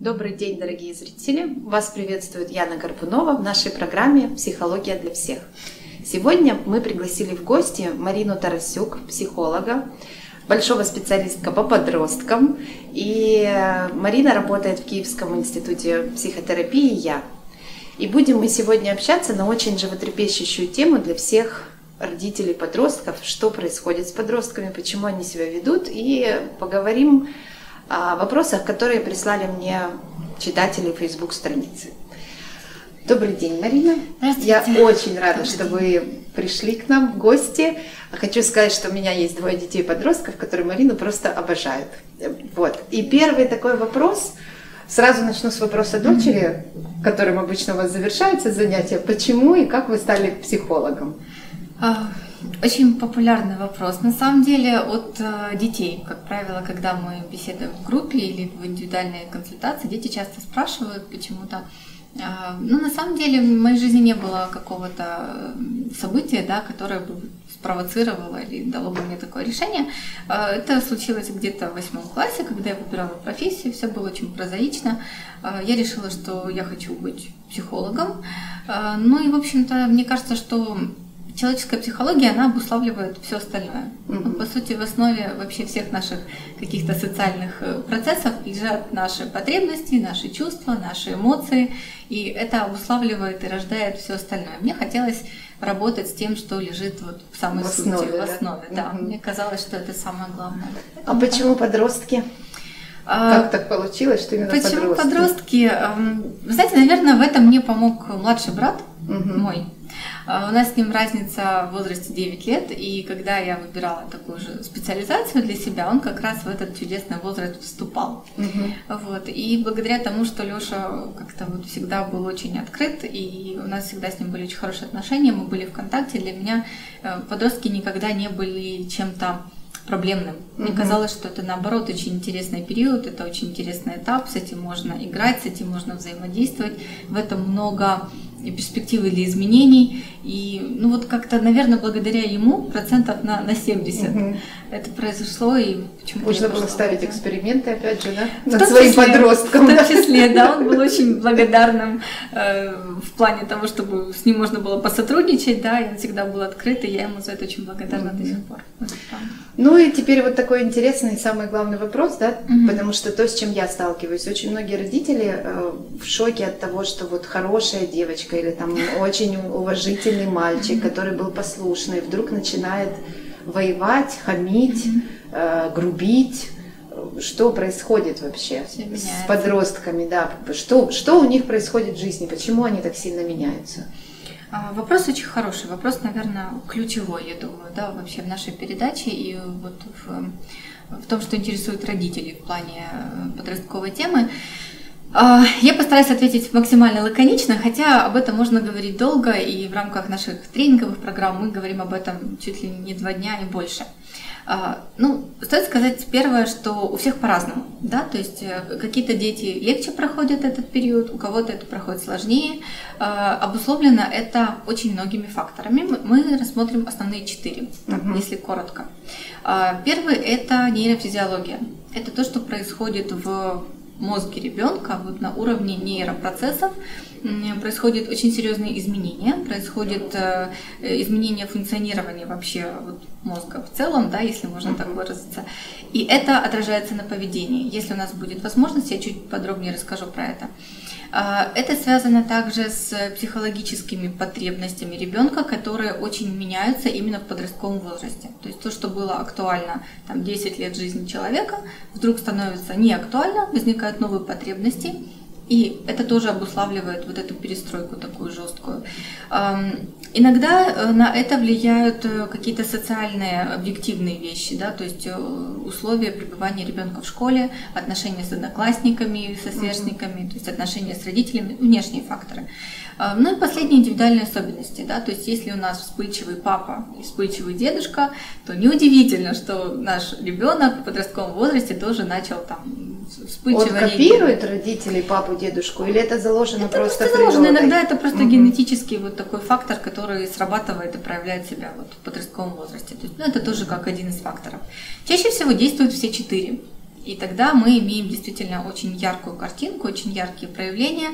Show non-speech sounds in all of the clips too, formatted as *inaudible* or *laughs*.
Добрый день, дорогие зрители! Вас приветствует Яна Горбунова в нашей программе «Психология для всех». Сегодня мы пригласили в гости Марину Тарасюк, психолога, большого специалистка по подросткам. И Марина работает в Киевском институте психотерапии «Я». И будем мы сегодня общаться на очень животрепещущую тему для всех родителей подростков, что происходит с подростками, почему они себя ведут, и поговорим о вопросах, которые прислали мне читатели Facebook страницы. Добрый день, Марина. Я очень рада, что вы пришли к нам в гости. Хочу сказать, что у меня есть двое детей-подростков, которые Марину просто обожают. Вот. И первый такой вопрос. Сразу начну с вопроса дочери, которым обычно у вас завершается занятие. Почему и как вы стали психологом? А, очень популярный вопрос. На самом деле от э, детей, как правило, когда мы беседуем в группе или в индивидуальной консультации, дети часто спрашивают почему-то. Э, ну, на самом деле, в моей жизни не было какого-то события, да, которое бы спровоцировало или дало бы мне такое решение. Э, это случилось где-то в восьмом классе, когда я выбирала профессию, все было очень прозаично. Э, я решила, что я хочу быть психологом. Ну и, в общем-то, мне кажется, что человеческая психология, она обуславливает все остальное. Mm-hmm. Ну, по сути, в основе вообще всех наших каких-то социальных э, процессов лежат наши потребности, наши чувства, наши эмоции, и это обуславливает и рождает все остальное. Мне хотелось работать с тем, что лежит вот в самой в основе, сути, в основе. Да? Да. Mm-hmm. Мне казалось, что это самое главное. А почему подростки? А, как так получилось, что именно Почему подростки? подростки? Эм, вы знаете, наверное, в этом мне помог младший брат угу. мой. А, у нас с ним разница в возрасте 9 лет, и когда я выбирала такую же специализацию для себя, он как раз в этот чудесный возраст вступал. Угу. Вот. И благодаря тому, что Лёша как-то вот всегда был очень открыт, и у нас всегда с ним были очень хорошие отношения, мы были в контакте, для меня э, подростки никогда не были чем-то проблемным. Мне казалось, что это наоборот очень интересный период, это очень интересный этап, с этим можно играть, с этим можно взаимодействовать. В этом много перспективы для изменений. И, ну вот как-то, наверное, благодаря ему процентов на, на 70 угу. это произошло. И почему Можно было ставить да? эксперименты, опять же, да? Над своим числе, подростком. В том числе, да, он был *laughs* очень благодарным э, в плане того, чтобы с ним можно было посотрудничать, да, и он всегда был открыт, и я ему за это очень благодарна угу. до сих пор. Ну и теперь вот такой интересный, самый главный вопрос, да, угу. потому что то, с чем я сталкиваюсь, очень многие родители э, в шоке от того, что вот хорошая девочка или там очень уважительный мальчик, который был послушный, вдруг начинает воевать, хамить, э, грубить. Что происходит вообще с подростками, да? Что, что у них происходит в жизни? Почему они так сильно меняются? А, вопрос очень хороший, вопрос, наверное, ключевой, я думаю, да, вообще в нашей передаче и вот в, в том, что интересует родителей в плане э, подростковой темы. А, я постараюсь ответить максимально лаконично, хотя об этом можно говорить долго, и в рамках наших тренинговых программ мы говорим об этом чуть ли не два дня и больше. А, ну, стоит сказать первое, что у всех по-разному, да, то есть э, какие-то дети легче проходят этот период, у кого-то это проходит сложнее. А, обусловлено это очень многими факторами. Мы рассмотрим основные четыре, uh-huh. если коротко. Первый – это нейрофизиология. Это то, что происходит в мозге ребенка вот на уровне нейропроцессов происходят очень серьезные изменения, происходит э, изменение функционирования вообще вот мозга в целом, да, если можно так выразиться. И это отражается на поведении. Если у нас будет возможность, я чуть подробнее расскажу про это. А, это связано также с психологическими потребностями ребенка, которые очень меняются именно в подростковом возрасте. То есть то, что было актуально там, 10 лет жизни человека, вдруг становится не актуально, возникают новые потребности, и это тоже обуславливает вот эту перестройку такую жесткую. Иногда э, на это влияют э, какие-то социальные объективные вещи, да, то есть э, условия пребывания ребенка в школе, отношения с одноклассниками, со сверстниками, то есть отношения с родителями, внешние факторы. Ну и последние индивидуальные особенности, да, то есть если у нас вспыльчивый папа и вспыльчивый дедушка, то неудивительно, что наш ребенок в подростковом возрасте тоже начал там вспыльчиво Он копирует родителей, папу, дедушку, или это заложено это просто, просто заложено. Природой? Иногда это просто угу. генетический вот такой фактор, который срабатывает и проявляет себя вот в подростковом возрасте. То есть, ну, это тоже как один из факторов. Чаще всего действуют все четыре. И тогда мы имеем действительно очень яркую картинку, очень яркие проявления.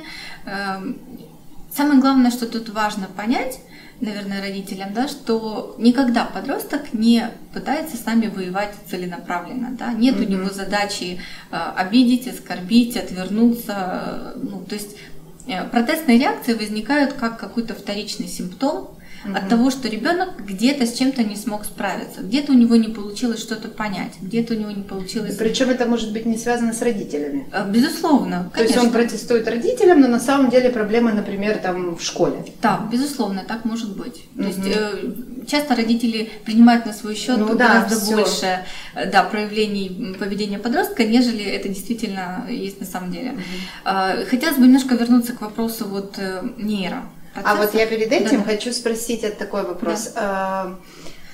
Самое главное, что тут важно понять, наверное, родителям, да, что никогда подросток не пытается с нами воевать целенаправленно, да, нет mm-hmm. у него задачи э, обидеть, оскорбить, отвернуться, э, ну, то есть э, протестные реакции возникают как какой-то вторичный симптом угу. от того, что ребенок где-то с чем-то не смог справиться, где-то у него не получилось что-то понять, где-то у него не получилось. Причем это может быть не связано с родителями. А, безусловно. Конечно. То есть он протестует родителям, но на самом деле проблема, например, там в школе. Да, безусловно, так может быть. Угу. То есть э, часто родители принимают на свой счет ну, гораздо да, больше э, да, проявлений поведения подростка, нежели это действительно есть на самом деле. Угу. Хотелось бы немножко вернуться к вопросу вот э, нейро. А вот я перед этим да. хочу спросить такой вопрос. Да.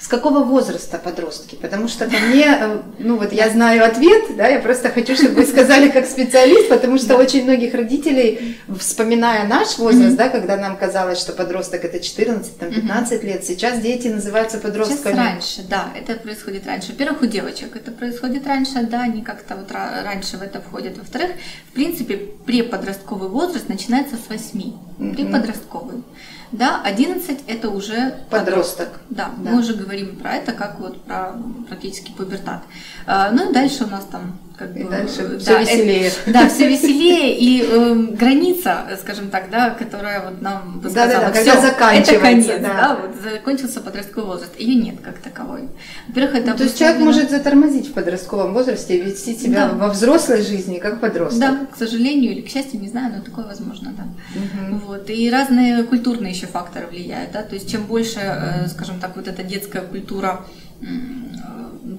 С какого возраста подростки? Потому что ко мне, э, ну вот я знаю ответ, да, я просто хочу, чтобы вы сказали как специалист, потому что очень многих родителей, вспоминая наш возраст, да, когда нам казалось, что подросток это 14, там, 15 лет, сейчас дети называются подростками. Сейчас раньше, да, это происходит раньше. Во-первых, у девочек это происходит раньше, да, они как-то вот раньше в это входят. Во-вторых, в принципе, преподростковый возраст начинается с 8, преподростковый. Да, 11 это уже подросток. Да, да, мы уже говорим про это как вот про практически пубертат. А, ну и дальше у нас там как и бы, дальше да, все веселее. Это, *laughs* да, все веселее и э, граница, скажем так, да, которая вот нам бы сказала, да, да, все, заканчивается, это конец, да. да, вот закончился подростковый возраст, ее нет как таковой. Во-первых, это ну, то есть человек может затормозить в подростковом возрасте и вести себя да. во взрослой жизни как подросток. Да, к сожалению или к счастью, не знаю, но такое возможно, да. Угу. Вот и разные культурные еще факторы влияют, да, то есть чем больше, э, скажем так, вот эта детская культура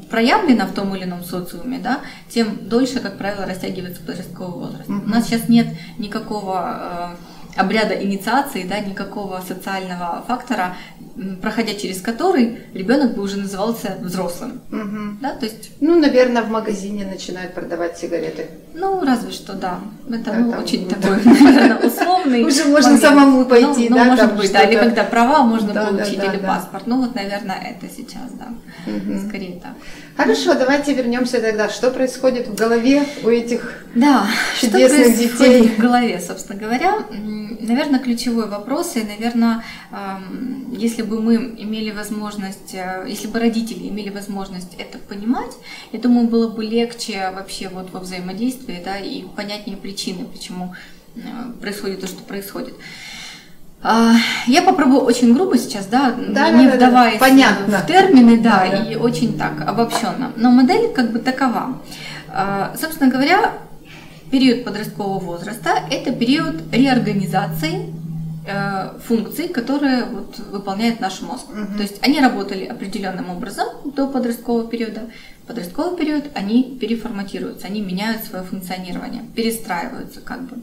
проявлена в том или ином социуме, да, тем дольше, как правило, растягивается подростковый возраст. Mm-hmm. У нас сейчас нет никакого э, обряда инициации, да, никакого социального фактора, проходя через который ребенок бы уже назывался взрослым. Угу. Да, то есть... Ну, наверное, в магазине начинают продавать сигареты. Ну, разве что, да. Это да, ну, там, очень да. такой, *laughs* наверное, условный. *laughs* Уже можно самому пойти, ну, да? Ну, может быть, да. Или когда права можно получить, или паспорт. Ну, вот, наверное, это сейчас, да. Скорее так. Хорошо, давайте вернемся тогда. Что происходит в голове у этих да, чудесных что детей? в голове, собственно говоря? Наверное, ключевой вопрос, и, наверное, если бы мы имели возможность, э, если бы родители имели возможность это понимать, я думаю, было бы легче вообще вот во взаимодействии, да, и понятнее причины, почему э, происходит то, что происходит. А, я попробую очень грубо сейчас, да, да не да, вдаваясь да, Понятно. в термины, да, да, и очень так обобщенно. Но модель как бы такова. А, собственно говоря, период подросткового возраста – это период реорганизации э, функций, которые вот, выполняет наш мозг. Угу. То есть они работали определенным образом до подросткового периода. В подростковый период они переформатируются, они меняют свое функционирование, перестраиваются как бы.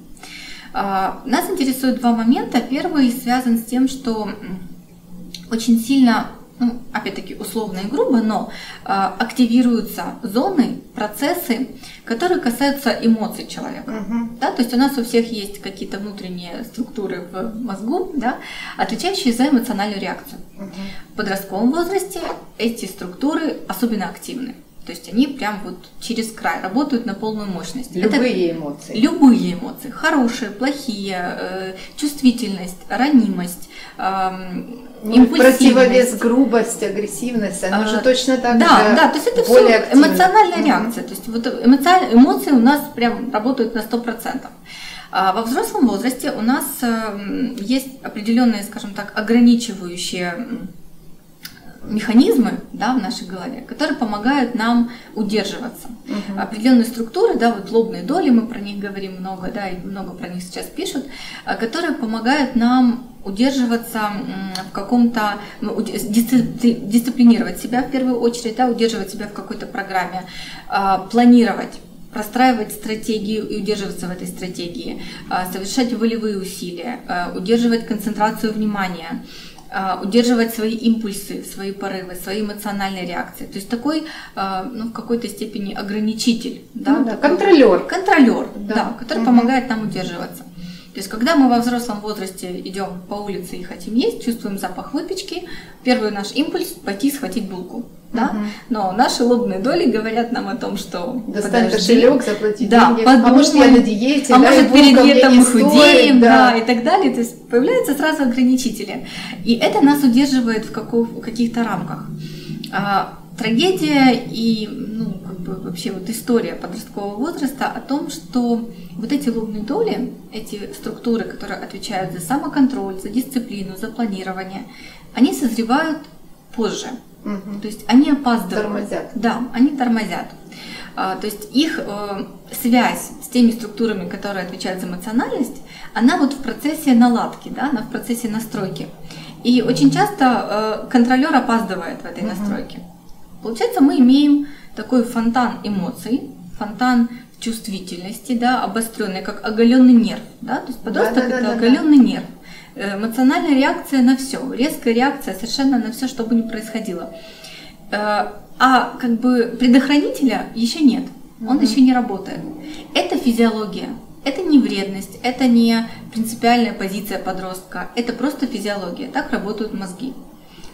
А, нас интересуют два момента. Первый связан с тем, что очень сильно, ну, опять-таки условно и грубо, но а, активируются зоны, процессы, которые касаются эмоций человека. Uh-huh. Да? То есть у нас у всех есть какие-то внутренние структуры в мозгу, да, отвечающие за эмоциональную реакцию. Uh-huh. В подростковом возрасте эти структуры особенно активны. То есть они прям вот через край работают на полную мощность. Любые Это эмоции. Любые эмоции. Хорошие, плохие, э, чувствительность, ранимость, э, Противовес грубость, агрессивность, она а, же точно так да, же Да, то есть это все активно. эмоциональная mm-hmm. реакция. То есть вот эмоци... эмоции у нас прям работают на 100%. А во взрослом возрасте у нас э, есть определенные, скажем так, ограничивающие механизмы да, в нашей голове, которые помогают нам удерживаться. Угу. Определенные структуры, да, вот лобные доли, мы про них говорим много, да, и много про них сейчас пишут, а, которые помогают нам удерживаться в каком-то, ну, дисциплинировать себя в первую очередь, да, удерживать себя в какой-то программе, а, планировать простраивать стратегию и удерживаться в этой стратегии, а, совершать волевые усилия, удерживать концентрацию внимания, удерживать свои импульсы, свои порывы, свои эмоциональные реакции. То есть такой, а, ну, в какой-то степени ограничитель, да, ну, да контролер. Контролер, да, да который угу. помогает нам удерживаться. То есть, когда мы во взрослом возрасте идем по улице и хотим есть, чувствуем запах выпечки, первый наш импульс – пойти схватить булку. Да? Угу. Но наши лобные доли говорят нам о том, что достань кошелек, заплати да, деньги, подумай, а может я на диете, а да, может перед летом мы худеем, стоит, да. да, и так далее. То есть появляются сразу ограничители. И это нас удерживает в, каков, в каких-то рамках. А, трагедия и ну, вообще вот история подросткового возраста о том, что вот эти лобные доли, эти структуры, которые отвечают за самоконтроль, за дисциплину, за планирование, они созревают позже. Угу. То есть они опаздывают. Тормозят. Да, они тормозят. А, то есть их э, связь с теми структурами, которые отвечают за эмоциональность, она вот в процессе наладки, да, она в процессе настройки. И очень часто э, контролер опаздывает в этой угу. настройке. Получается, мы имеем такой фонтан эмоций, фонтан чувствительности, да, обостренный, как оголенный нерв. Да? То есть подросток да, да, это да, оголенный да. нерв. Э, эмоциональная реакция на все, резкая реакция совершенно на все, что бы ни происходило. Э, а как бы предохранителя еще нет, он mm еще не работает. Это физиология, это не вредность, это не принципиальная позиция подростка, это просто физиология. Так работают мозги.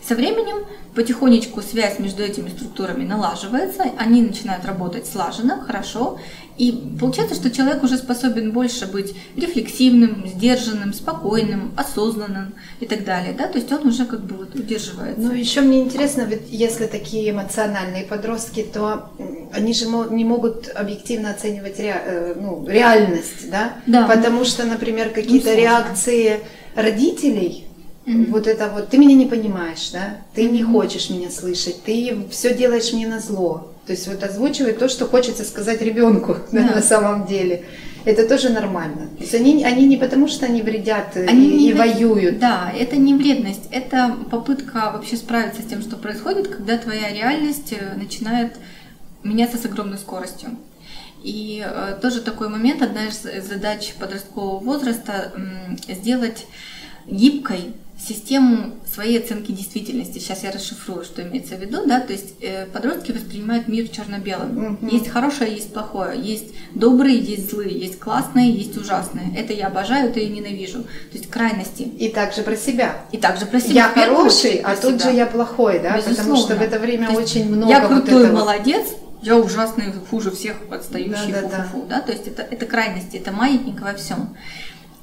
Со временем потихонечку связь между этими структурами налаживается, они начинают работать слаженно, хорошо, и получается, что человек уже способен больше быть рефлексивным, сдержанным, спокойным, осознанным и так далее, да, то есть он уже как бы вот удерживается. Ну, еще мне интересно, ведь если такие эмоциональные подростки, то они же не могут объективно оценивать ре, э, ну, реальность, да? Да. Потому что, например, какие-то ну, реакции родителей, Mm-hmm. Вот это вот, ты меня не понимаешь, да, ты mm-hmm. не хочешь меня слышать, ты все делаешь мне на зло. То есть вот озвучивает то, что хочется сказать ребенку *laughs* да. на самом деле. Это тоже нормально. То есть они, они не потому, что они вредят они и, и вред... воюют. Да, это не вредность, это попытка вообще справиться с тем, что происходит, когда твоя реальность э, начинает меняться с огромной скоростью. И э, тоже такой момент, одна из задач подросткового возраста э, сделать гибкой систему своей оценки действительности. Сейчас я расшифрую, что имеется в виду, да, то есть э, подростки воспринимают мир черно-белым. Угу. Есть хорошее, есть плохое, есть добрые, есть злые, есть классные, есть ужасные. Это я обожаю, это я ненавижу. То есть крайности. И также про себя. И также про себя. Я хороший, а тут же я плохой, да, Безусловно. потому что в это время очень много. Я крутой вот этого... молодец, я ужасный, хуже всех, отстающий, да, да, фу-фу-фу, да. да, то есть это, это крайности, это маятник во всем.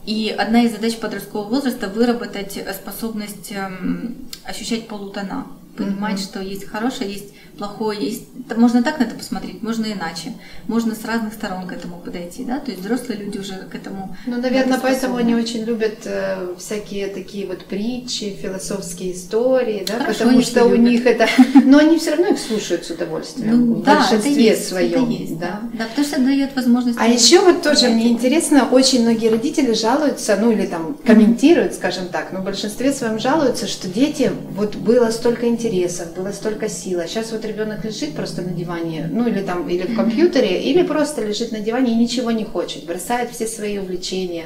И одна из задач подросткового возраста выработать способность эм, ощущать полутона, понимать, mm-hmm. что есть хорошее, есть плохое, есть. Можно так на это посмотреть, можно иначе. Можно с разных сторон к этому подойти, да. То есть взрослые люди уже к этому. Ну, наверное, поэтому они очень любят э, всякие такие вот притчи, философские истории, да, Хорошо, потому что любят. у них это. *laughs* Но они все равно их слушают с удовольствием. Ну, в да, большинстве это есть, своем. Это есть, да. да. потому что это дает возможность. А еще вот тоже мне интересно, очень многие родители жалуются, ну или там комментируют, скажем так, но в большинстве своем жалуются, что дети вот было столько интересов, было столько сил, а сейчас вот ребенок лежит просто на диване, ну или там, или в компьютере, или просто лежит на диване и ничего не хочет, бросает все свои увлечения,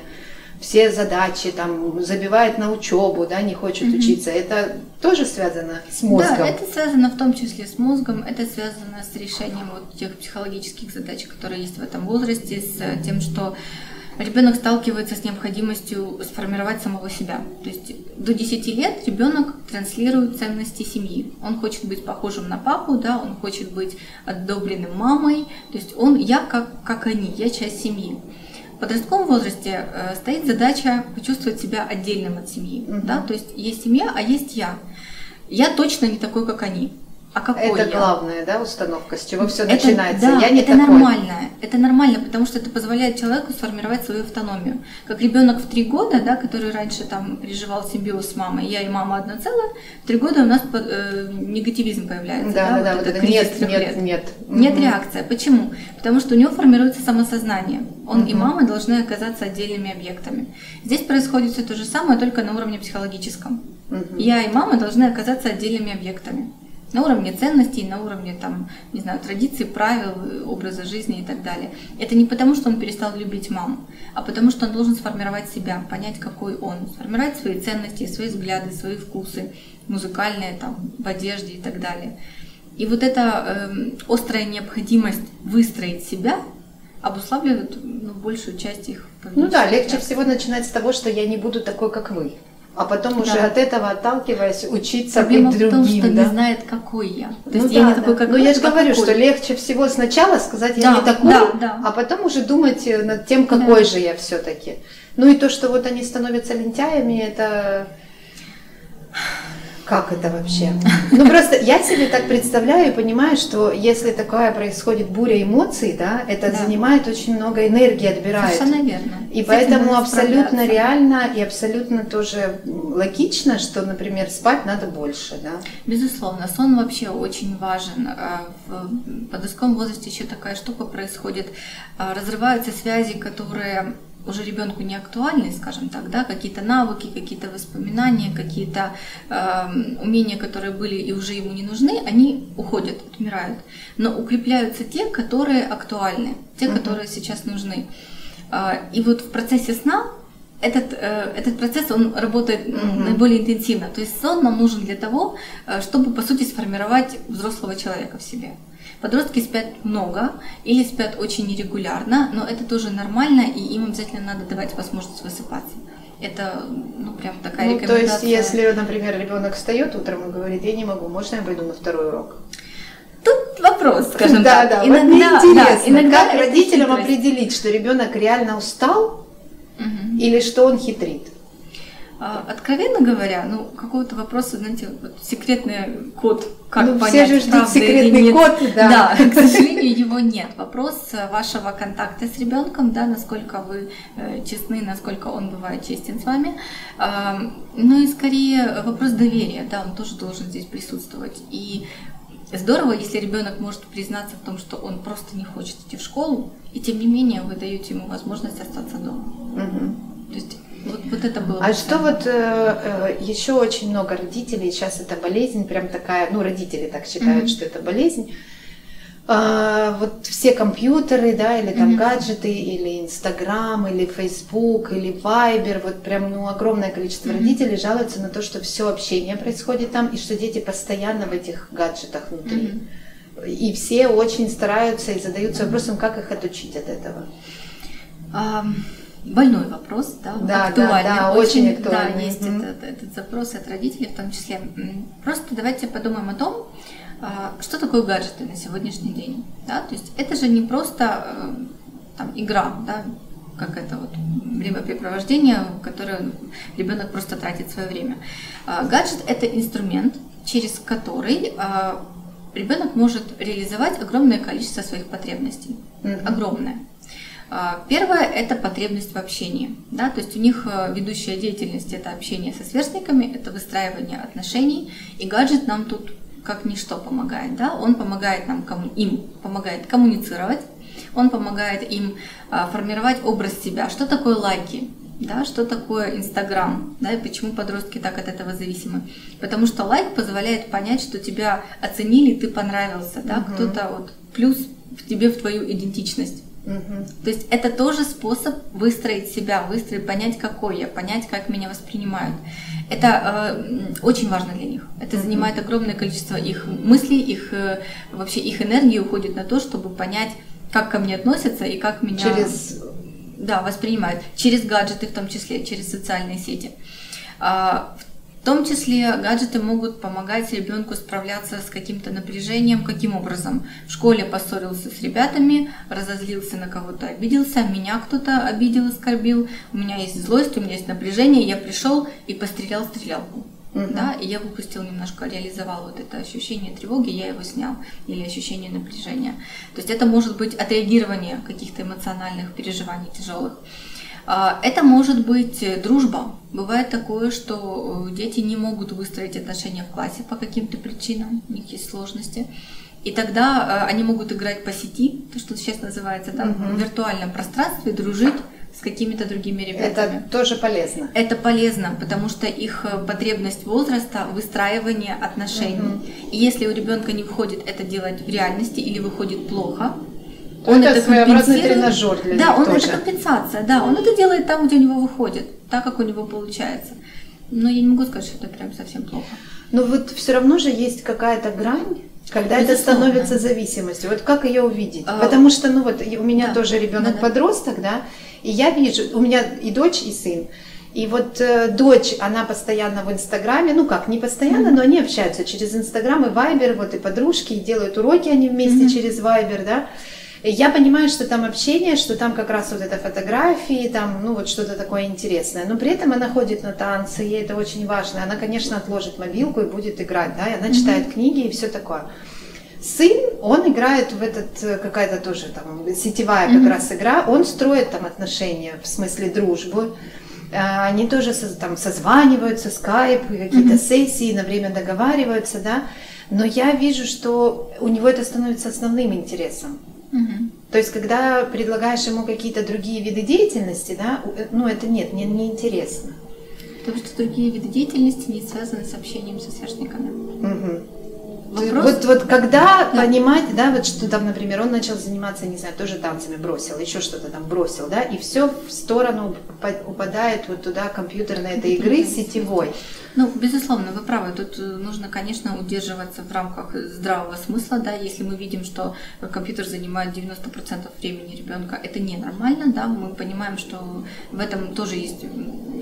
все задачи, там, забивает на учебу, да, не хочет mm-hmm. учиться. Это тоже связано с мозгом. Да, это связано в том числе с мозгом, это связано с решением вот тех психологических задач, которые есть в этом возрасте, с тем, что ребенок сталкивается с необходимостью сформировать самого себя. То есть до 10 лет ребенок транслирует ценности семьи. Он хочет быть похожим на папу, да, он хочет быть одобренным мамой. То есть он, я как, как они, я часть семьи. В подростковом возрасте э, стоит задача почувствовать себя отдельным от семьи. Mm-hmm. Да? То есть есть семья, а есть я. Я точно не такой, как они. А какой это я? главная, да, установка, с чего все это, начинается. Да, я не это такой. нормально. Это нормально, потому что это позволяет человеку сформировать свою автономию. Как ребенок в три года, да, который раньше там переживал симбиоз с мамой, я и мама одно целое, в три года у нас э, негативизм появляется. Да, да, да, вот, вот это нет, нет, лет. нет. Нет угу. реакции. Почему? Потому что у него формируется самосознание. Он угу. и мама должны оказаться отдельными объектами. Здесь происходит все то же самое, только на уровне психологическом. Угу. Я и мама должны оказаться отдельными объектами на уровне ценностей, на уровне там, не знаю, традиций, правил, образа жизни и так далее. Это не потому, что он перестал любить маму, а потому что он должен сформировать себя, понять, какой он, сформировать свои ценности, свои взгляды, свои вкусы, музыкальные, там, в одежде и так далее. И вот эта э, острая необходимость выстроить себя обуславливает ну, большую часть их Ну да, легче всего начинать с того, что я не буду такой, как вы. А потом уже да. от этого отталкиваясь учиться Проблема быть другим. Проблема в том, что да? не знает, какой я. То ну есть да, я не такой, как вы, я же говорю, какой. что легче всего сначала сказать, я Да, не такой, да, да. а потом уже думать над тем, какой же я все-таки. Ну и то, что вот они становятся лентяями, это как это вообще? Ну просто я себе так представляю и понимаю, что если такая происходит буря эмоций, да, это Да. занимает очень много энергии, отбирает. Совершенно верно. И С поэтому абсолютно реально и абсолютно тоже логично, что, например, спать надо больше, да. Безусловно, сон вообще очень важен. А В подростковом возрасте еще такая штука происходит. А, Разрываются связи, которые уже ребенку не актуальны, скажем так, да, какие-то навыки, какие-то воспоминания, какие-то э, умения, которые были и уже ему не нужны, они уходят, отмирают. Но укрепляются те, которые актуальны, те, Мгм. которые сейчас нужны. А, И вот в процессе сна этот, э, этот процесс, он работает Мгм. наиболее интенсивно. То есть сон нам нужен для того, э, чтобы, по сути, сформировать взрослого человека в себе. Подростки спят много или спят очень нерегулярно, но это тоже нормально, и им обязательно надо давать возможность высыпаться. Это, ну, прям такая Ну, то рекомендация. есть, если, например, ребенок встает утром и говорит, я не могу, можно я пойду на второй урок? Тут вопрос, *laughs* скажем да, так. да, вот мне да, интересно, иногда как родителям хитрость. определить, что ребенок реально устал Мгм. или что он хитрит? А, Откровенно говоря, ну, какого-то вопроса, знаете, вот секретный код, как Ну, все понять, же ждут правда или секретный нет. код, да. Да, к сожалению, его нет. Вопрос э, вашего контакта с ребенком, да, насколько вы э, честны, насколько он бывает честен с вами. А, Ну и скорее вопрос доверия, да, он тоже должен здесь присутствовать. И здорово, если ребенок может признаться в том, что он просто не хочет идти в школу, и тем не менее вы даете ему возможность остаться дома. Мгм. То есть вот, вот это было. А что вот э, э, еще очень много родителей, сейчас это болезнь, прям такая, ну родители так считают, Мгм. что это болезнь. А, вот все компьютеры, да, или там Мгм. гаджеты, или Инстаграм, или Фейсбук, или Вайбер, вот прям ну, огромное количество Мгм. родителей жалуются на то, что все общение происходит там, и что дети постоянно в этих гаджетах внутри. Мгм. И все очень стараются и задаются вопросом, как их отучить от этого. Ам, Больной вопрос, да, Да, актуальный. да, да, очень актуальный. Да, есть Мгм. этот, этот запрос от родителей в том числе. Просто давайте подумаем о том, а, что такое гаджеты на сегодняшний день. Да? То есть это же не просто э, там, игра, да, как это вот времяпрепровождение, в которое ребенок просто тратит свое время. А, Гаджет это инструмент, через который а, ребенок может реализовать огромное количество своих потребностей. Мгм. Огромное. А, Первое – это потребность в общении. Да? То есть у них э, ведущая деятельность – это общение со сверстниками, это выстраивание отношений, и гаджет нам тут как ничто помогает. Да? Он помогает нам, им помогает коммуницировать, он помогает им а, формировать образ себя. Что такое лайки? Да, что такое Инстаграм, да, и почему подростки так от этого зависимы? Потому что лайк позволяет понять, что тебя оценили, ты понравился, да, Мгм. кто-то вот плюс в тебе в твою идентичность. Мгм. То есть это тоже способ выстроить себя, выстроить, понять, какой я, понять, как меня воспринимают. Это э, очень важно для них. Это Мгм. занимает огромное количество их мыслей, их э, вообще их энергии уходит на то, чтобы понять, как ко мне относятся и как меня Через да, воспринимают. Через гаджеты в том числе, через социальные сети. А, том числе гаджеты могут помогать ребенку справляться с каким-то напряжением. Каким образом? В школе поссорился с ребятами, разозлился на кого-то, обиделся, меня кто-то обидел, оскорбил, у меня есть злость, у меня есть напряжение, я пришел и пострелял стрелялку. Мгм. Да, и я выпустил немножко, реализовал вот это ощущение тревоги, я его снял, или ощущение напряжения. То есть это может быть отреагирование каких-то эмоциональных переживаний тяжелых. А, Это может быть э, дружба. Бывает такое, что э, дети не могут выстроить отношения в классе по каким-то причинам, у них есть сложности. И тогда э, они могут играть по сети, то, что сейчас называется там, Мгм. в виртуальном пространстве, дружить с какими-то другими ребятами. это тоже полезно. Это полезно, потому что их потребность возраста выстраивание отношений. Мгм. И если у ребенка не входит это делать в реальности или выходит плохо, То это своеобразный тренажер для да, он тоже. это компенсация, да, он это делает там, где у него выходит, так как у него получается. Но я не могу сказать, что это прям совсем плохо. Но вот все равно же есть какая-то грань Когда это Безусловно. становится зависимостью, вот как ее увидеть? А, Потому что, ну вот, у меня да. тоже ребенок Да-да. подросток, да, и я вижу, у меня и дочь, и сын. И вот э, дочь, она постоянно в Инстаграме, ну как, не постоянно, но они общаются через Инстаграм и Вайбер, вот и подружки, и делают уроки они вместе Мгм. через Вайбер, да. Я понимаю, что там общение, что там как раз вот это фотографии, там, ну вот что-то такое интересное. Но при этом она ходит на танцы, ей это очень важно. Она, конечно, отложит мобилку и будет играть, да, и она читает книги и все такое. Сын, он играет в этот, э, какая-то тоже там сетевая как Мгм. раз игра, он строит там отношения, в смысле дружбу. А, Они тоже там созваниваются, скайп, какие-то Мгм. сессии, на время договариваются, да. Но я вижу, что у него это становится основным интересом. Мгм. То есть, когда предлагаешь ему какие-то другие виды деятельности, да, э, ну это нет, мне не интересно. Потому что другие виды деятельности не связаны с общением со сверстниками. Мгм. Вопрос- Вот, вот когда Да. понимать, да, вот что там, например, он начал заниматься, не знаю, тоже танцами бросил, еще что-то там бросил, да, и все в сторону упа- упадает вот туда компьютерной этой игры сетевой. Ну, безусловно, вы правы. Тут э, нужно, конечно, удерживаться в рамках здравого смысла, да, если мы видим, что компьютер занимает 90% времени ребенка, это ненормально, да, мы понимаем, что в этом тоже есть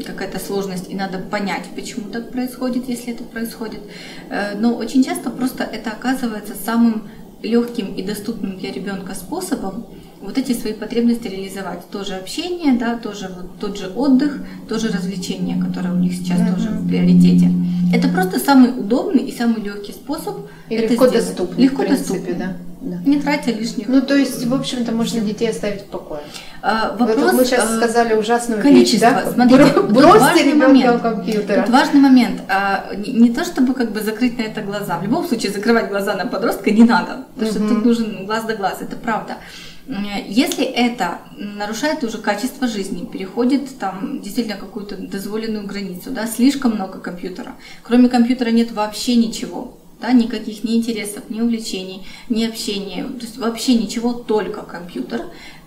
какая-то сложность, и надо понять, почему так происходит, если это происходит. Э, Но очень часто просто это оказывается самым легким и доступным для ребенка способом вот эти свои потребности реализовать. Тоже общение, да, тоже вот тот же отдых, тоже развлечение, которое у них сейчас тоже в приоритете. Это просто самый удобный и самый легкий способ И это легко сделать. доступный, Легко в принципе, доступный. да. да. Не тратя лишних. Ну, то есть, в общем-то, можно детей оставить в покое. А, Вот вопрос, мы сейчас э, сказали ужасную количество. вещь, да? Смотрите, бросьте ребенка компьютера. Тут важный момент. А, Не не то, чтобы как бы закрыть на это глаза. В любом случае закрывать глаза на подростка не надо. Потому что Мгм. тут нужен глаз да глаз. Это правда. М, Если это нарушает уже качество жизни, переходит там действительно какую-то дозволенную границу, да, слишком много компьютера. Кроме компьютера нет вообще ничего. Да, никаких ни интересов, ни увлечений, ни общения, то есть вообще ничего, только компьютер.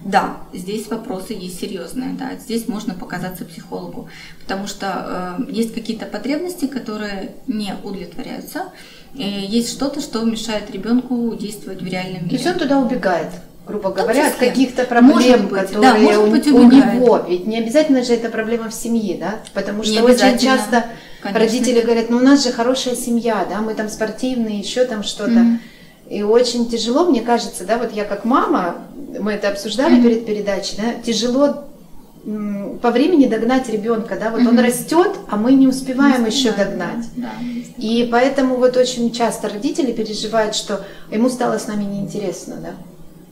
Да, здесь вопросы есть серьезные, да, здесь можно показаться психологу, потому что э, есть какие-то потребности, которые не удовлетворяются, есть что-то, что мешает ребенку действовать в реальном То есть мире. он туда убегает, грубо том говоря, от каких-то проблем, Может быть, которые да, может у, быть, у убегает. него. Ведь не обязательно же это проблема в семье, да? Потому Не что очень обязательно, часто конечно. родители говорят, ну у нас же хорошая семья, да, мы там спортивные, еще там что-то. Мгм. И очень тяжело, мне кажется, да, вот я как мама, мы это обсуждали Мгм. перед передачей, да, тяжело по времени догнать ребенка, да, вот он Мгм. растет, а мы не успеваем Не еще догнать. Да. И поэтому вот очень часто родители переживают, что ему стало с нами неинтересно, да.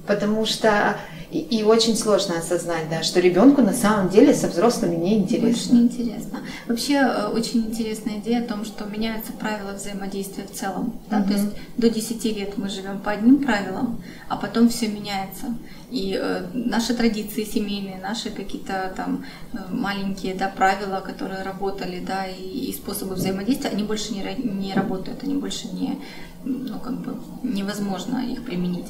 Потому что и, и очень сложно осознать, да, что ребенку на самом деле со взрослыми Больше неинтересно. не интересно. Вообще э, очень интересная идея о том, что меняются правила взаимодействия в целом. Да? Мгм. То есть до 10 лет мы живем по одним правилам, а потом все меняется. И э, наши традиции семейные, наши какие-то там э, маленькие да, правила, которые работали, да, и, и способы взаимодействия, они больше не, не работают, они больше не, ну, как бы невозможно их применить.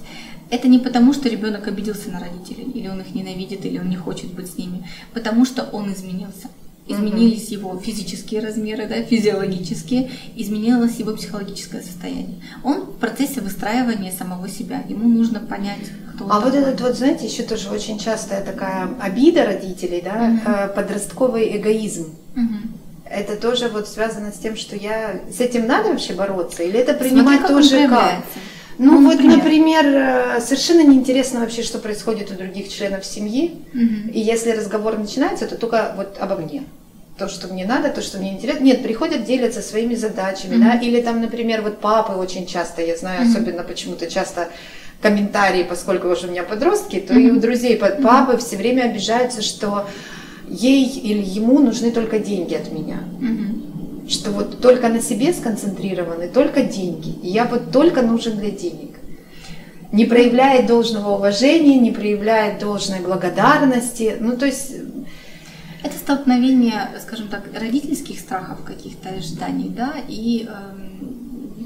Это не потому, что ребенок обиделся на родителей, или он их ненавидит, или он не хочет быть с ними, потому что он изменился. Изменились его физические размеры, да, физиологические, изменилось его психологическое состояние. Он в процессе выстраивания самого себя. Ему нужно понять, кто А вот такой. этот вот, знаете, еще тоже очень частая такая обида родителей, да, э, подростковый эгоизм. Мгм. Это тоже вот связано с тем, что я с этим надо вообще бороться, или это принимать как он тоже как? проявляется. Ну Ну, вот, например. например, э, совершенно неинтересно вообще, что происходит у других членов семьи. Мгм. И если разговор начинается, то только вот обо мне. То, что мне надо, то, что мне интересно. Нет, приходят, делятся своими задачами, Мгм. да. Или там, например, вот папы очень часто, я знаю, Мгм. особенно почему-то часто комментарии, поскольку уже у меня подростки, то и у друзей под папы все время обижаются, что ей или ему нужны только деньги от меня. Мгм. Что вот только на себе сконцентрированы, только деньги. И я вот только нужен для денег. Не проявляет должного уважения, не проявляет должной благодарности. Ну, то есть Это столкновение, скажем так, родительских страхов, каких-то ожиданий, да, и эм,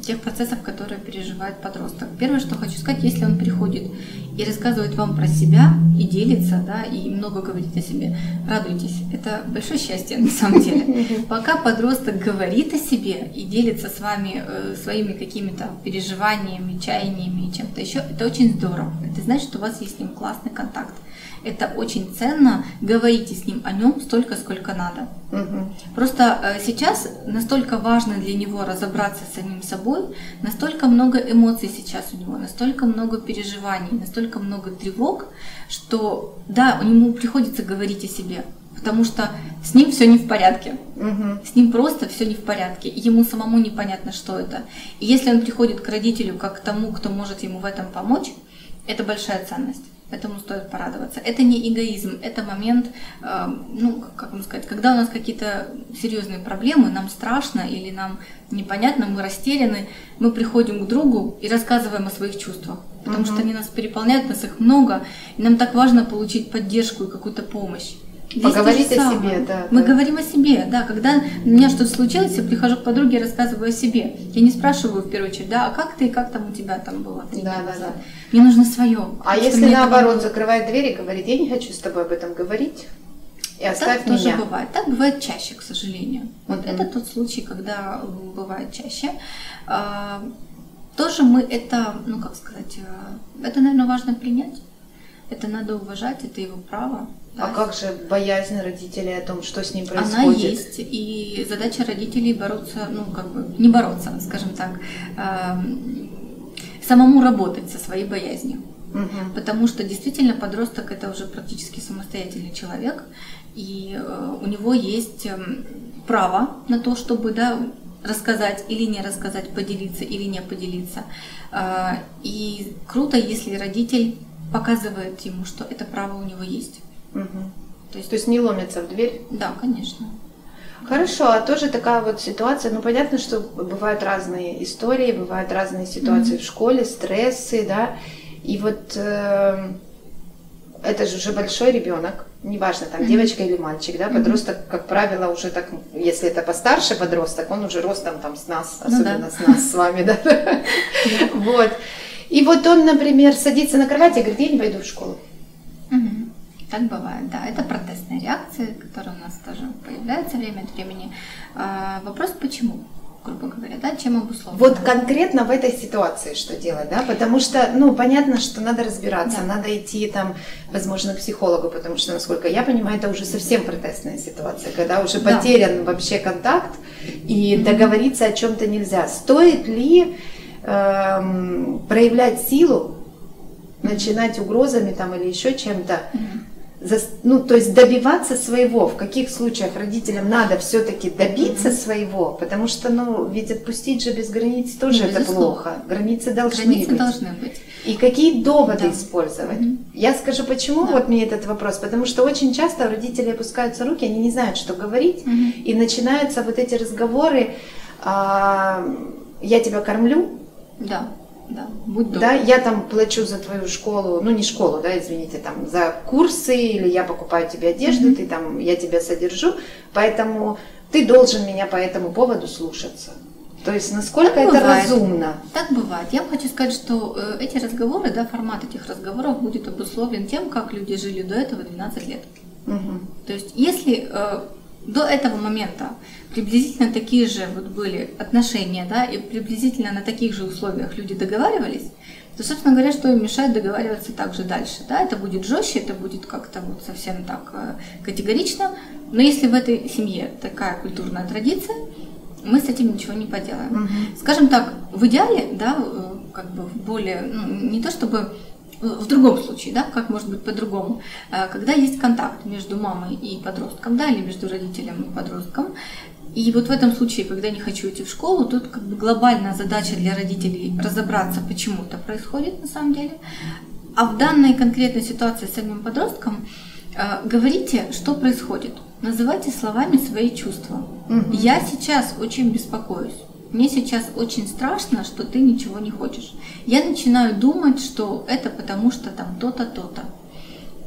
тех процессов, которые переживает подросток. Первое, что хочу сказать, если он приходит и рассказывает вам про себя и делится, да, и много говорит о себе, радуйтесь, это большое счастье на самом *laughs* деле. Пока подросток говорит о себе и делится с вами э, своими какими-то переживаниями, чаяниями и чем-то еще, это очень здорово. Это значит, что у вас есть с ним классный контакт. Это очень ценно. Говорите с ним о нем столько, сколько надо. Угу. Просто э, сейчас настолько важно для него разобраться с самим собой, настолько много эмоций сейчас у него, настолько много переживаний, настолько много тревог, что да, у него приходится говорить о себе, потому что с ним все не в порядке. Угу. С ним просто все не в порядке. Ему самому непонятно, что это. И если он приходит к родителю как к тому, кто может ему в этом помочь, это большая ценность. Этому стоит порадоваться. Это не эгоизм, это момент, э, ну, как вам сказать, когда у нас какие-то серьезные проблемы, нам страшно или нам непонятно, мы растеряны, мы приходим к другу и рассказываем о своих чувствах, потому угу. что они нас переполняют, нас их много, и нам так важно получить поддержку и какую-то помощь. Здесь Поговорить о себе, да. Мы да. говорим о себе, да. Когда у меня что-то случилось, я прихожу к подруге и рассказываю о себе. Я не спрашиваю в первую очередь, да, а как ты, как там у тебя там было три да, дня да, назад. Да. Мне нужно свое. А если наоборот было... закрывает дверь и говорит, я не хочу с тобой об этом говорить, и оставь так меня. тоже бывает. Так бывает чаще, к сожалению. Вот mm-hmm. это тот случай, когда бывает чаще. А, тоже мы это, ну как сказать, э, это, наверное, важно принять. Это надо уважать, это его право. Да. А как же боязнь родителей о том, что с ним происходит? Она есть, и задача родителей бороться, ну как бы не бороться, скажем так, э, самому работать со своей боязнью. Угу. Потому что действительно подросток это уже практически самостоятельный человек, и э, у него есть э, право на то, чтобы да, рассказать или не рассказать, поделиться или не поделиться. Э, и круто, если родитель показывает ему, что это право у него есть. Угу. То, есть, То есть не ломится в дверь? Да, конечно. Хорошо, а тоже такая вот ситуация, ну понятно, что бывают разные истории, бывают разные ситуации mm-hmm. в школе, стрессы, да, и вот э, это же уже большой ребенок, неважно, там mm-hmm. девочка или мальчик, да, подросток, mm-hmm. как правило, уже так, если это постарше подросток, он уже ростом там с нас, особенно ну, да. с нас с вами, *laughs* да, вот. И вот он, например, садится на кровать и говорит, я не пойду в школу. Так бывает, да. Это протестная реакция, которая у нас тоже появляется время от времени. А, вопрос, почему? грубо говоря, да, чем обусловлено. Вот конкретно в этой ситуации что делать, да, потому что, ну, понятно, что надо разбираться, да. надо идти там, возможно, к психологу, потому что, насколько я понимаю, это уже совсем протестная ситуация, когда уже да. потерян вообще контакт и mm-hmm. договориться о чем-то нельзя. Стоит ли эм, проявлять силу, начинать угрозами там или еще чем-то? Mm-hmm ну, то есть добиваться своего, в каких случаях родителям надо все-таки добиться mm-hmm. своего, потому что, ну, ведь отпустить же без границ тоже ну, это плохо. Границы должны Границы быть. должны быть. И какие доводы да. использовать? Mm-hmm. Я скажу, почему да. вот мне этот вопрос, потому что очень часто у родителей опускаются руки, они не знают, что говорить, mm-hmm. и начинаются вот эти разговоры, а, я тебя кормлю, да да, будь добр. Да, я там плачу за твою школу, ну не школу, да, извините, там за курсы, или я покупаю тебе одежду, mm-hmm. ты там, я тебя содержу, поэтому ты должен меня по этому поводу слушаться. То есть насколько так это бывает. разумно? Так бывает. Я хочу сказать, что э, эти разговоры, да, формат этих разговоров будет обусловлен тем, как люди жили до этого 12 лет. Угу. То есть если э, до этого момента приблизительно такие же вот были отношения, да, и приблизительно на таких же условиях люди договаривались, то, собственно говоря, что им мешает договариваться также дальше, да, это будет жестче, это будет как-то вот совсем так э, категорично, но если в этой семье такая культурная традиция, мы с этим ничего не поделаем. Угу. Скажем так, в идеале, да, э, как бы более, ну, не то чтобы в другом случае, да, как может быть по-другому, э, когда есть контакт между мамой и подростком, да, или между родителем и подростком, и вот в этом случае, когда не хочу идти в школу, тут как бы глобальная задача для родителей разобраться, почему это происходит на самом деле. А в данной конкретной ситуации с самим подростком э, говорите, что происходит. Называйте словами свои чувства. Угу. Я сейчас очень беспокоюсь. Мне сейчас очень страшно, что ты ничего не хочешь. Я начинаю думать, что это потому что там то-то, то-то.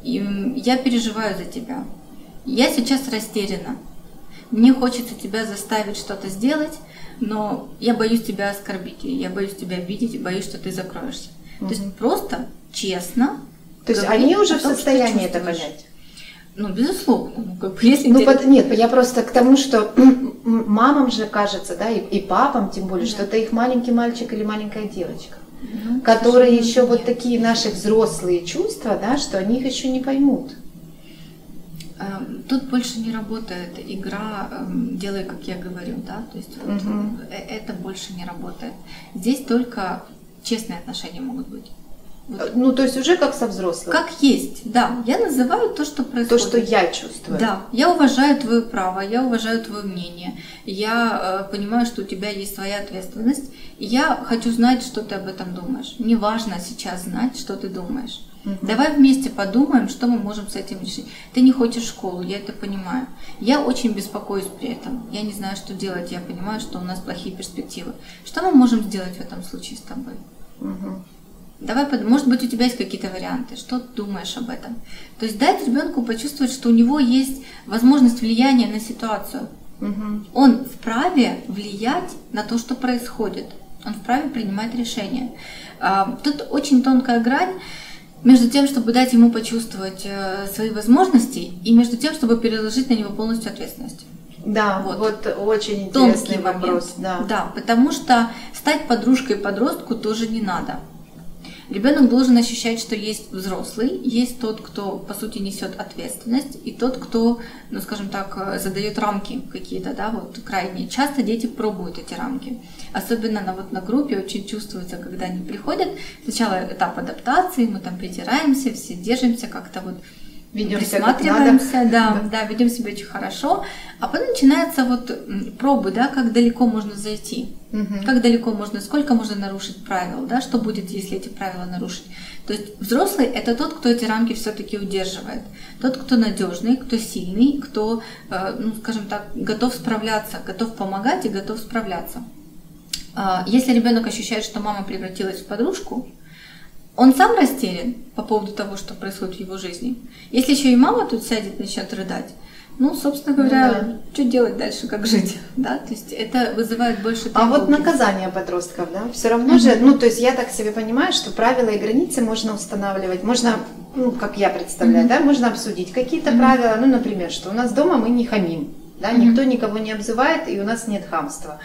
И я переживаю за тебя. Я сейчас растеряна. мне хочется тебя заставить что-то сделать, но я боюсь тебя оскорбить, я боюсь тебя обидеть, боюсь, что ты закроешься. Угу. То есть просто честно. То есть они уже в состоянии это понять. Ну, безусловно. Ну, как, *laughs* если ну под, нет, я просто к тому, что *clears throat* мамам же кажется, да, и, и папам тем более, да. что это их маленький мальчик или маленькая девочка, ну, которые еще нет. вот такие наши взрослые чувства, да, что они их еще не поймут. Эм, тут больше не работает игра эм, «делай, как я говорю», да, то есть вот угу. это больше не работает. Здесь только честные отношения могут быть. Вот. Ну, то есть уже как со взрослым. Как есть, да. Я называю то, что происходит. То, что я чувствую. Да. Я уважаю твое право, я уважаю твое мнение. Я э, понимаю, что у тебя есть своя ответственность. И я хочу знать, что ты об этом думаешь. Мне важно сейчас знать, что ты думаешь. Угу. Давай вместе подумаем, что мы можем с этим решить. Ты не хочешь школу, я это понимаю. Я очень беспокоюсь при этом. Я не знаю, что делать. Я понимаю, что у нас плохие перспективы. Что мы можем сделать в этом случае с тобой? Угу. Давай, может быть, у тебя есть какие-то варианты, что ты думаешь об этом. То есть дать ребенку почувствовать, что у него есть возможность влияния на ситуацию. Угу. Он вправе влиять на то, что происходит. Он вправе принимать решения. А, тут очень тонкая грань между тем, чтобы дать ему почувствовать э, свои возможности, и между тем, чтобы переложить на него полностью ответственность. Да, вот, вот очень интересный Тонкий вопрос. Да. да, потому что стать подружкой подростку тоже не надо. Ребенок должен ощущать, что есть взрослый, есть тот, кто, по сути, несет ответственность, и тот, кто, ну, скажем так, задает рамки какие-то, да, вот крайне. Часто дети пробуют эти рамки. Особенно на, вот, на группе очень чувствуется, когда они приходят. Сначала этап адаптации, мы там притираемся, все держимся как-то вот ведем присматриваемся, да, да, да, ведем себя очень хорошо, а потом начинается вот пробы, да, как далеко можно зайти, угу. как далеко можно, сколько можно нарушить правил, да, что будет, если эти правила нарушить. То есть взрослый это тот, кто эти рамки все-таки удерживает, тот, кто надежный, кто сильный, кто, э, ну, скажем так, готов справляться, готов помогать и готов справляться. А, если ребенок ощущает, что мама превратилась в подружку, он сам растерян по поводу того, что происходит в его жизни. Если еще и мама тут сядет, начнет рыдать, ну, собственно говоря, ну, да. что делать дальше, как жить, *laughs* да, то есть это вызывает больше тревоги. А вот наказание подростков, да, все равно же, ну, то есть я так себе понимаю, что правила и границы можно устанавливать, можно, ну, как я представляю, да, можно обсудить какие-то правила, ну, например, что у нас дома мы не хамим, да, никто никого не обзывает, и у нас нет хамства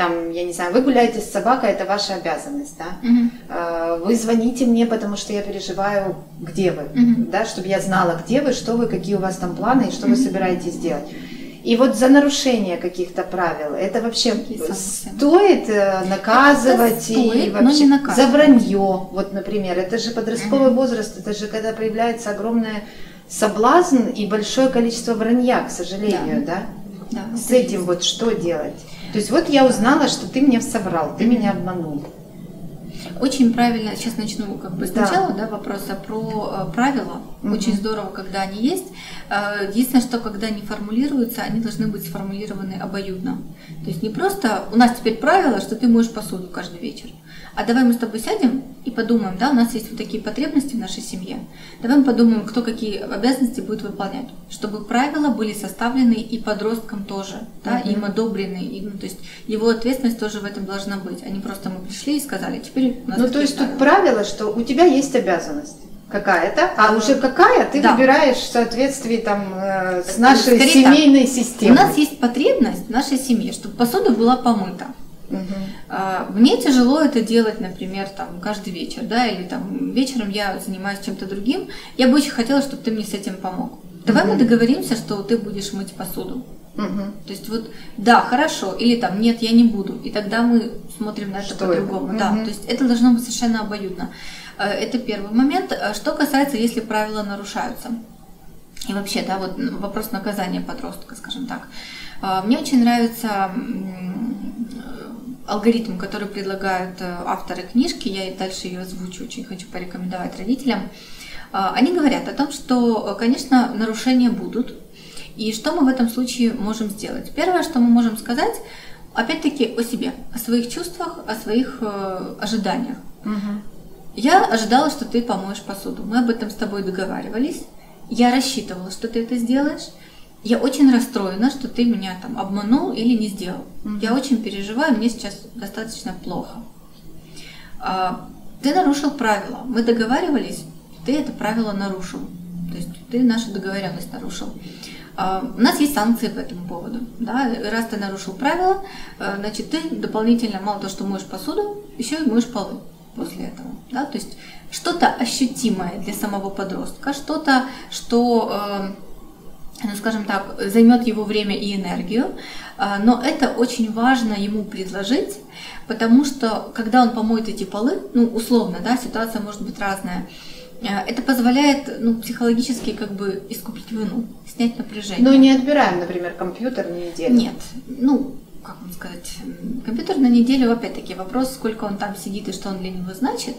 там, я не знаю, вы гуляете с собакой, это ваша обязанность, да. Угу. Вы звоните мне, потому что я переживаю, где вы, угу. да, чтобы я знала, где вы, что вы, какие у вас там планы и что угу. вы собираетесь делать. И вот за нарушение каких-то правил, это вообще стоит э, наказывать это стоит, и вообще за вранье, вот, например, это же подростковый угу. возраст, это же когда появляется огромное соблазн и большое количество вранья, к сожалению, да. да? да С этим вот что делать? То есть вот я узнала, что ты мне соврал, ты меня обманул. Очень правильно, сейчас начну как бы сначала да. Да, вопроса про э, правила. Угу. Очень здорово, когда они есть. Э, единственное, что когда они формулируются, они должны быть сформулированы обоюдно. То есть не просто у нас теперь правило, что ты моешь посуду каждый вечер а давай мы с тобой сядем и подумаем, да, у нас есть вот такие потребности в нашей семье. Давай мы подумаем, кто какие обязанности будет выполнять, чтобы правила были составлены и подросткам тоже, да, mm-hmm. им одобрены, и, ну, то есть его ответственность тоже в этом должна быть, а не просто мы пришли и сказали, теперь Ну, то есть тут правило, что у тебя есть обязанность какая-то, а уже какая ты да. выбираешь в соответствии там э, с нашей Скорее семейной так. системой. У нас есть потребность в нашей семье, чтобы посуда была помыта. Угу. Мне тяжело это делать, например, там каждый вечер, да, или там вечером я занимаюсь чем-то другим. Я бы очень хотела, чтобы ты мне с этим помог. Давай угу. мы договоримся, что ты будешь мыть посуду. Угу. То есть вот, да, хорошо, или там, нет, я не буду. И тогда мы смотрим на это по-другому. Да, то есть это должно быть совершенно обоюдно. Э, это первый момент. Э, что касается, если правила нарушаются. И вообще, да, вот вопрос наказания подростка, скажем так. Э, мне очень нравится алгоритм, который предлагают авторы книжки, я дальше ее озвучу, очень хочу порекомендовать родителям. Они говорят о том, что, конечно, нарушения будут, и что мы в этом случае можем сделать. Первое, что мы можем сказать, опять-таки о себе, о своих чувствах, о своих э, ожиданиях. Угу. Я ожидала, что ты помоешь посуду. Мы об этом с тобой договаривались. Я рассчитывала, что ты это сделаешь. я очень расстроена, что ты меня там обманул или не сделал. Мгм. Я очень переживаю, мне сейчас достаточно плохо. А, Ты нарушил правила. Мы договаривались, ты это правило нарушил. То есть ты нашу договоренность нарушил. А, У нас есть санкции по этому поводу. Да? Раз ты нарушил правила, э, значит, ты дополнительно мало того, что моешь посуду, еще и моешь полы после этого. Да? То есть что-то ощутимое для самого подростка, что-то, что э, ну, скажем так, займет его время и энергию, а, но это очень важно ему предложить, потому что когда он помоет эти полы, ну, условно, да, ситуация может быть разная, это позволяет ну, психологически как бы искупить вину, снять напряжение. Ну, не отбираем, например, компьютер на неделю. Нет, ну, как вам сказать, компьютер на неделю, опять-таки, вопрос, сколько он там сидит и что он для него значит.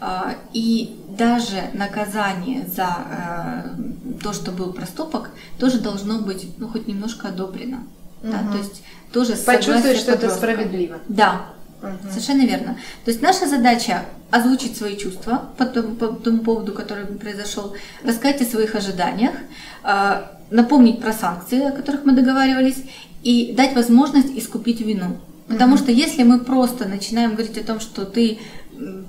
А, И даже наказание за э, то, что был проступок, тоже должно быть, ну, хоть немножко одобрено. Да? Мгм. То есть тоже Почувствовать, что это подростка. справедливо. Да, Мгм. Совершенно верно. То есть наша задача озвучить свои чувства по тому, по тому поводу, который произошел, рассказать о своих ожиданиях, э, напомнить про санкции, о которых мы договаривались, и дать возможность искупить вину. Потому Мгм. что если мы просто начинаем говорить о том, что ты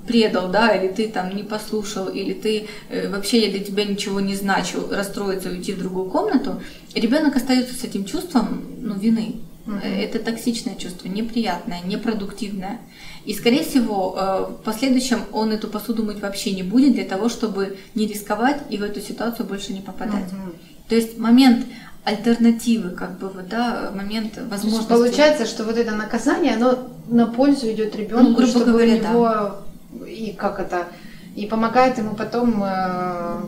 предал, да, или ты там не послушал, или ты э, вообще я для тебя ничего не значу, расстроиться, уйти в другую комнату, ребенок остается с этим чувством ну, вины. Э, Это токсичное чувство, неприятное, непродуктивное. И, скорее всего, э, в последующем он эту посуду мыть вообще не будет для того, чтобы не рисковать и в эту ситуацию больше не попадать. Мгм. То есть момент альтернативы, как бы вот, да, момент возможности. Получается, что вот это наказание, оно на пользу идет ребенку, Ну, грубо чтобы говоря, у него и как это и помогает ему потом э,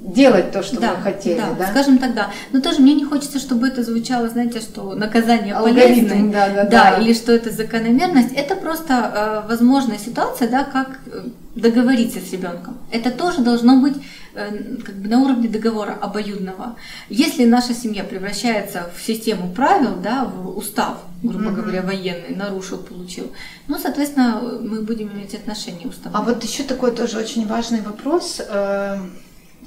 делать то, что да, мы хотели, да? скажем так, да. Но тоже мне не хочется, чтобы это звучало, знаете, что наказание Алгоритм, полезное. да, да, да, да. или что это закономерность, это просто э, возможная ситуация, да, как э, договориться с ребенком. Это тоже должно быть э, как бы на уровне договора обоюдного. Если наша семья превращается в систему правил, да, в устав, грубо Мгм. говоря, военный, нарушил, получил, ну, соответственно, мы будем иметь отношения уставные. А вот еще такой тоже очень важный вопрос.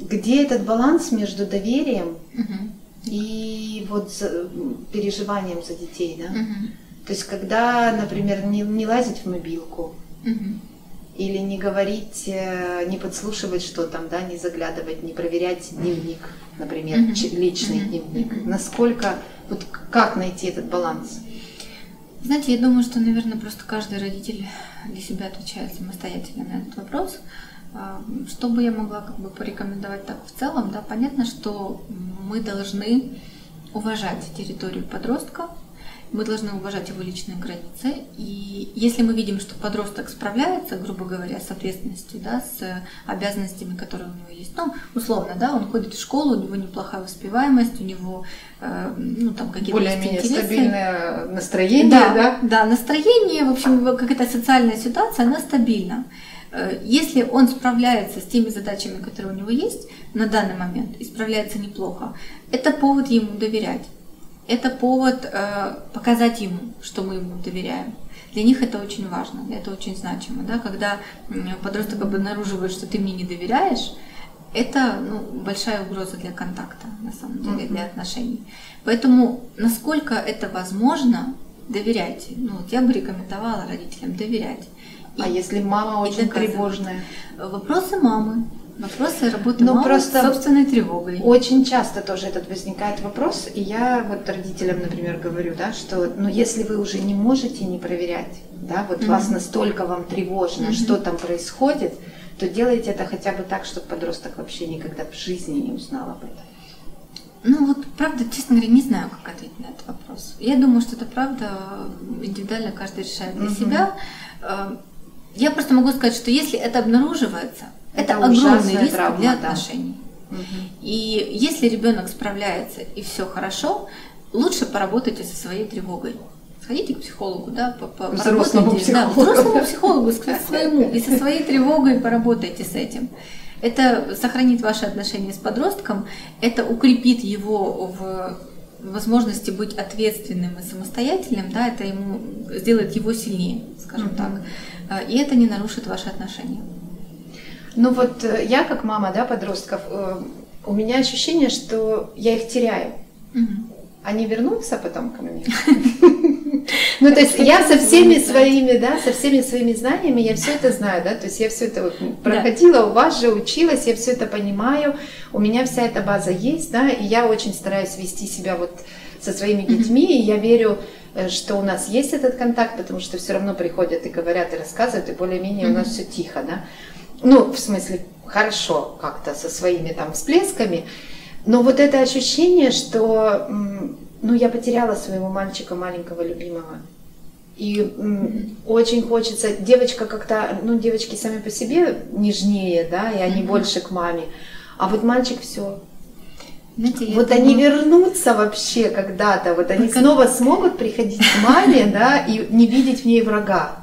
Где этот баланс между доверием Мгм. и вот за- переживанием за детей, да? Мгм. То есть, когда, например, не, не лазить в мобилку, Мгм. или не говорить, э, не подслушивать что там, да, не заглядывать, не проверять дневник, например, чи- личный Мгм. дневник. Насколько, вот как найти этот баланс? Знаете, я думаю, что, наверное, просто каждый родитель для себя отвечает самостоятельно на этот вопрос. А, Что бы я могла как бы порекомендовать так в целом, да, понятно, что мы должны уважать территорию подростка, мы должны уважать его личные границы. И если мы видим, что подросток справляется, грубо говоря, с ответственностью, да, с обязанностями, которые у него есть, ну, условно, да, он ходит в школу, у него неплохая успеваемость, у него, э, ну, там какие-то Более-менее стабильное настроение, Да, да? да, настроение, в общем, какая-то социальная ситуация, она стабильна. Э, Если он справляется с теми задачами, которые у него есть на данный момент, и справляется неплохо, это повод ему доверять. Это повод э, показать ему, что мы ему доверяем. Для них это очень важно, это очень значимо. Да? Когда подросток обнаруживает, что ты мне не доверяешь, это ну, большая угроза для контакта, на самом деле, для отношений. Поэтому, насколько это возможно, доверяйте. Ну, вот я бы рекомендовала родителям доверять. И А если мама очень тревожная? Вопросы мамы, вопросы работы Ну, мамы просто с собственной тревогой. Очень часто тоже этот возникает вопрос, и я вот родителям, например, говорю, да, что, ну, если вы уже не можете не проверять, да, вот Мгм. вас настолько вам тревожно, Мгм. что там происходит, то делайте это хотя бы так, чтобы подросток вообще никогда в жизни не узнал об этом. Ну вот, правда, честно говоря, не знаю, как ответить на этот вопрос. Я думаю, что это правда индивидуально каждый решает для Мгм. себя. Я просто могу сказать, что если это обнаруживается, это, Это огромный риск травма, для да. отношений. И если ребенок справляется и все хорошо, лучше поработайте со своей тревогой. Сходите к психологу, да, по- по- Взрослому поработайте, да, психологу. взрослому психологу, к своему, и со своей тревогой поработайте с этим. Это сохранит ваши отношения с подростком, это укрепит его в возможности быть ответственным и самостоятельным, да, это ему сделает его сильнее, скажем Мгм. так, и это не нарушит ваши отношения. Ну вот э, я как мама, да, подростков, э, у меня ощущение, что я их теряю. Мгм. Они вернутся потом ко мне? *laughs* Ну, то есть я со всеми своими, да, со всеми своими знаниями, я все это знаю, да, то есть я все это проходила, у вас же училась, я все это понимаю, у меня вся эта база есть, да, и я очень стараюсь вести себя вот со своими детьми, и я верю, что у нас есть этот контакт, потому что все равно приходят и говорят, и рассказывают, и более-менее у нас все тихо, да. Ну, в смысле, хорошо как-то со своими там всплесками, но вот это ощущение, что ну, я потеряла своего мальчика маленького любимого. И м, очень хочется, девочка как-то, ну, девочки сами по себе нежнее, да, и они Мгм. больше к маме. А вот мальчик все. Знаете, Вот они думаю- вернутся вообще когда-то, вот они как- снова смогут приходить к маме, *laughs* да, и не видеть в ней врага.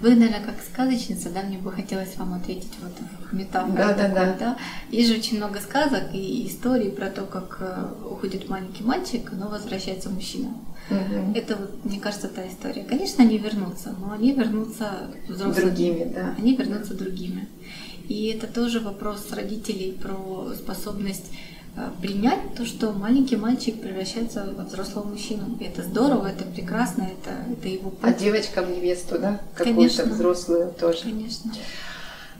Вы, наверное, как сказочница, да, мне бы хотелось вам ответить вот в метафору. Да, да, такой, да. Есть же очень много сказок и историй про то, как э, уходит маленький мальчик, но возвращается мужчина. Мгм. Это, мне кажется, та история. Конечно, они вернутся, но они вернутся взрослыми. Другими, да. Они вернутся другими. И это тоже вопрос родителей про способность принять то, что маленький мальчик превращается во взрослого мужчину. И это здорово, это прекрасно, это, это его путь. А девочка в невесту, да, какую-то Конечно. взрослую тоже. Конечно.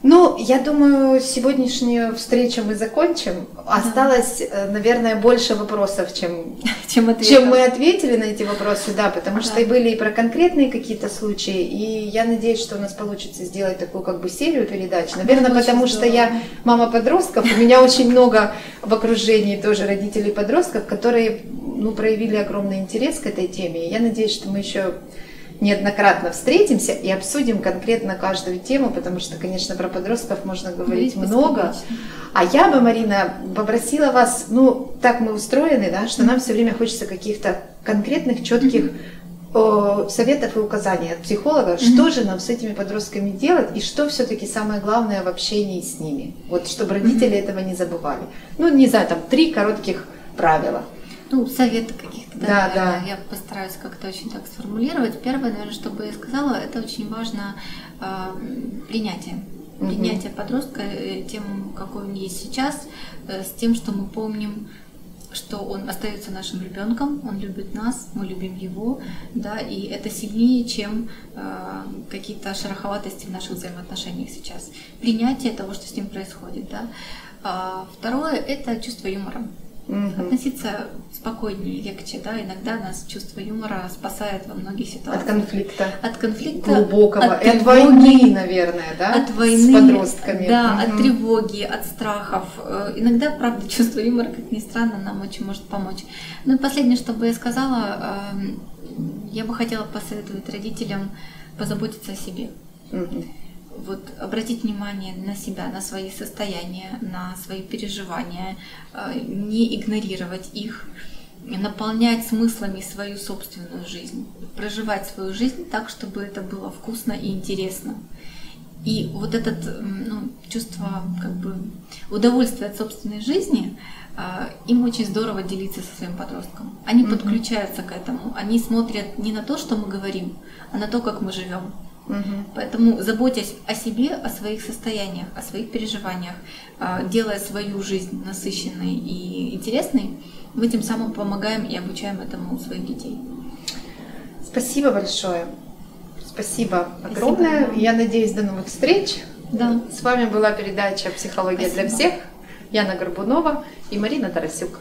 Ну, я думаю, сегодняшнюю встречу мы закончим. Осталось, э, наверное, больше вопросов, чем, *laughs* Чем ответов. чем мы ответили на эти вопросы, да, потому Да. что и были и про конкретные какие-то случаи, и я надеюсь, что у нас получится сделать такую как бы серию передач. Наверное, Очень потому что здорово. я мама подростков, у меня очень много в окружении тоже родителей подростков, которые ну, проявили огромный интерес к этой теме. Я надеюсь, что мы еще неоднократно встретимся и обсудим конкретно каждую тему, потому что, конечно, про подростков можно говорить Говорить много. А я бы, Марина, попросила вас, ну, так мы устроены, да, что нам все время хочется каких-то конкретных, четких советов и указаний от психолога, что же нам с этими подростками делать и что все-таки самое главное в общении с ними. Вот чтобы родители этого не забывали. Ну, не знаю, там три коротких правила. Ну, советы каких-то, да, Да, да. Я постараюсь как-то очень так сформулировать. Первое, наверное, что бы я сказала, это очень важно а, принятие. Мгм. Принятие подростка э, тем, какой он есть сейчас, э, с тем, что мы помним, что он остается нашим ребенком, он любит нас, мы любим его, да, и это сильнее, чем э, какие-то шероховатости в наших взаимоотношениях сейчас. Принятие того, что с ним происходит, да. А второе – это чувство юмора Мгм. относиться спокойнее, легче, да, иногда нас чувство юмора спасает во многих От ситуациях. конфликта От конфликта, глубокого от и от тревоги, войны, наверное, да? от войны, С подростками. да, Мгм. от тревоги, от страхов. Э, Иногда, правда, *laughs* чувство юмора, как ни странно, нам очень может помочь. Ну и последнее, что бы я сказала, эм, я бы хотела посоветовать родителям позаботиться о себе. Мгм. Вот обратить внимание на себя, на свои состояния, на свои переживания, э, не игнорировать их, наполнять смыслами свою собственную жизнь, проживать свою жизнь так, чтобы это было вкусно и интересно. И вот это ну, чувство как бы удовольствия от собственной жизни, а, им очень здорово делиться со своим подростком. Они Мгм. подключаются к этому, они смотрят не на то, что мы говорим, а на то, как мы живем. Мгм. Поэтому, заботясь о себе, о своих состояниях, о своих переживаниях, а, делая свою жизнь насыщенной и интересной, мы тем самым помогаем и обучаем этому своих детей. Спасибо большое. Спасибо огромное. вам. Я надеюсь, до новых встреч. Да. С вами была передача «Психология для Спасибо. всех». Яна Горбунова и Марина Тарасюк.